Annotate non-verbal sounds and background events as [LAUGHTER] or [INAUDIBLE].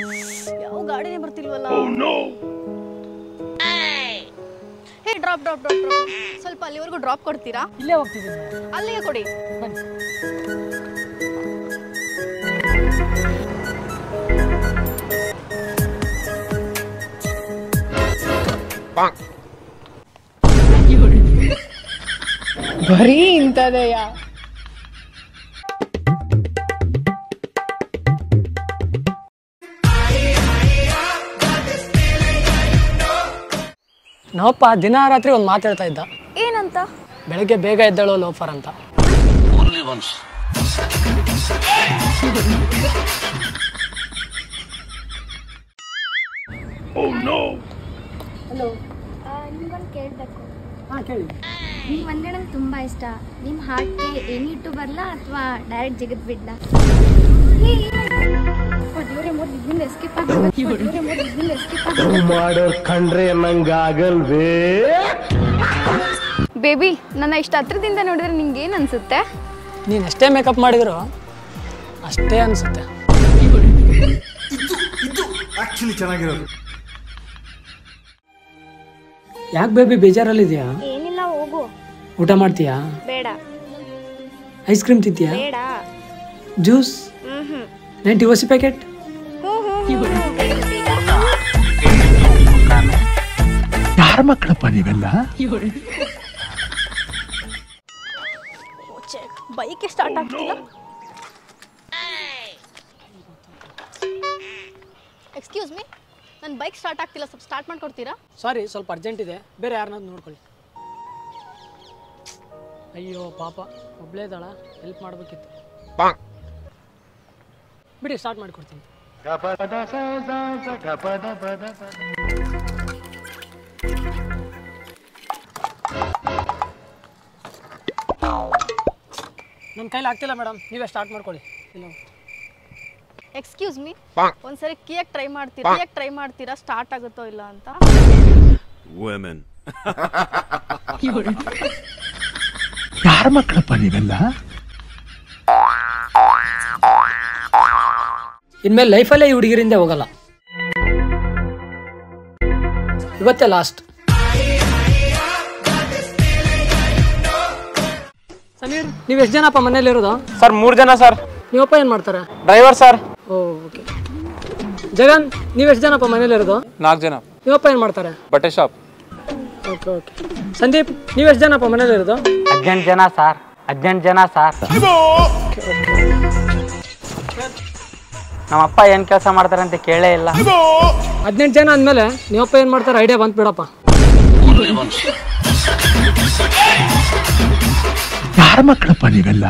ಯಾವ ಗಾಡಿನೇ ಬರ್ತಿಲ್ವಲ್ಲ? ಹೇ ಡ್ರಾಪ್ ಡ್ರಾಪ್ ಡ್ರಾಪ್ ಸ್ವಲ್ಪ ಅಲ್ಲಿವರೆಗೂ ಡ್ರಾಪ್ ಕೊಡ್ತೀರಾ? ಇಲ್ಲೇ ಹೋಗ್ತಿದ್ದೀನಿ ಅಲ್ಲಿಗೆ ಕೊಡಿ. ಬನ್ನಿ. ಬರೀ ಇಂಥದೆಯ? ನಮ್ಮಪ್ಪ ದಿನ ರಾತ್ರಿ ಒಂದು ಮಾತು ಹೇಳ್ತಾ ಇದ್ದ. ಏನಂತ? ಬೆಳಗ್ಗೆ ಬೇಗ ಎದ್ದೇಳೋ ಲೋಫರ್ ಅಂತ. ನಿಮ್ಗೊಂದು ಕೇಳಬೇಕು. ನಿಮ್ಮ ಒಂದೇ ನಂಗೆ ತುಂಬ ಇಷ್ಟ. ನಿಮ್ಮ ಹಾಕಿ ಏನಿಟ್ಟು ಬರಲ್ಲ ಅಥವಾ ಡೈರೆಕ್ಟ್ ಜಿಗದ್ ಮಾಡೋರ್ ಕಂಡ್ರೆ ನಂಗಾಗಲ್ವೇ? ಬೇಬಿ ನನ್ನ ಇಷ್ಟ ಹತ್ರದಿಂದ ನೋಡಿದ್ರೆ ನಿಂಗೆ ಏನು ಅನ್ಸುತ್ತೆ? ನೀನು ಎಷ್ಟೇ ಮೇಕಪ್ ಮಾಡಿದ್ರು ಅಷ್ಟೇ ಅನ್ಸುತ್ತೆ. ಆಕ್ಚುಲಿ ಚೆನ್ನಾಗಿರೋದು. ಯಾಕೆ ಬೇಬಿ ಬೇಜಾರಲ್ಲಿದೆಯಾ? ಏನಿಲ್ಲ ಹೋಗು. ಊಟ ಮಾಡ್ತೀಯಾ? ಬೇಡ. ಐಸ್ ಕ್ರೀಮ್ ತಿಂತೀಯಾ? ಬೇಡ. ಜ್ಯೂಸ್? ಹ್ಮ್ ಹ್ಮ್. Ninety O C packet? ಯಾರ ಮಕ್ಕಳಪ್ಪ ನೀವೆಲ್ಲ ಬೈಕ್ ಸ್ಟಾರ್ಟ್ ಆಗ್ತಿಲ್ಲ ಎಕ್ಸ್ಕ್ಯೂಸ್ ಮೀ ನನ್ನ ಬೈಕ್ ಸ್ಟಾರ್ಟ್ ಆಗ್ತಿಲ್ಲ ಸ್ವಲ್ಪ ಸ್ಟಾರ್ಟ್ ಮಾಡ್ಕೊಡ್ತೀರಾ? ಸಾರಿ ಸ್ವಲ್ಪ ಅರ್ಜೆಂಟ್ ಇದೆ. ಬೇರೆ ಯಾರನ್ನಾದ್ರು ನೋಡ್ಕೊಳ್ಳಿ. ಅಯ್ಯೋ ಪಾಪ. ಒಬ್ಳೇ ದಳ ಹೆಲ್ಪ್ ಮಾಡಬೇಕಿತ್ತು. ಬಿಡಿ ಸ್ಟಾರ್ಟ್ ಮಾಡಿಕೊಡ್ತೀನಿ. ನನ್ನ ಕೈಲಿ ಆಗ್ತಿಲ್ಲ ಮೇಡಮ್. ನೀವೇ ಸ್ಟಾರ್ಟ್ ಮಾಡ್ಕೊಳ್ಳಿ. ಇಲ್ಲ. ಎಕ್ಸ್ಕ್ಯೂಸ್ ಮೀ ಒಂದ್ಸರಿ ಕೇಕ್ ಟ್ರೈ ಮಾಡ್ತೀರಾ? ಕೇಕ್ ಟ್ರೈ ಮಾಡ್ತೀರಾ? ಸ್ಟಾರ್ಟ್ ಆಗುತ್ತೋ ಇಲ್ಲ ಅಂತ? ವುಮೆನ್ [LAUGHS] ಯಾರ ಮಕ್ಕಳಪ್ಪ ನೀವೆಲ್ಲ? ಇನ್ಮೇಲೆ ಲೈಫಲ್ಲೇ ಈ ಹುಡುಗಿರಿಂದ ಹೋಗಲ್ಲ. ಇವತ್ತೇ ಲಾಸ್ಟ್ ಸಮೀರ್ ನೀವು ಎಷ್ಟು ಜನಪ್ಪ ಮನೇಲಿ ಇರೋದು? ಸರ್ ಮೂರು ಜನ ಸರ್. ನೀವಪ್ಪ ಏನು ಮಾಡ್ತಾರೆ? Driver sir. ಓ ಓಕೆ. ಜಗನ್ ನೀವು ಎಷ್ಟು ಜನಪ್ಪ ಮನೇಲಿ ಇರೋದು? ನಾಲ್ಕು ಜನ. ನೀವಪ್ಪ ಏನು ಮಾಡ್ತಾರೆ? ಬಟ್ಟೆ ಶಾಪ್. Okay okay. ಸಂದೀಪ್ ನೀವು ಎಷ್ಟು ಜನಪ್ಪ ಮನೇಲಿ ಇರೋದು? ಹದಿನೆಂಟು ಜನ ಸರ್. ಹದಿನೆಂಟು ಜನ ಸರ್. ನಮ್ಮಪ್ಪ ಏನು ಕೆಲಸ ಮಾಡ್ತಾರೆ ಅಂತ ಕೇಳೇ ಇಲ್ಲ. ಹದಿನೆಂಟು ಜನ ಅಂದಮೇಲೆ ನೀವಪ್ಪ ಏನು ಮಾಡ್ತಾರೆ? ಐಡಿಯಾ ಬಂತು ಬಿಡಪ್ಪ. ಮಕ್ಕಳಪ್ಪ ನೀವೆಲ್ಲ?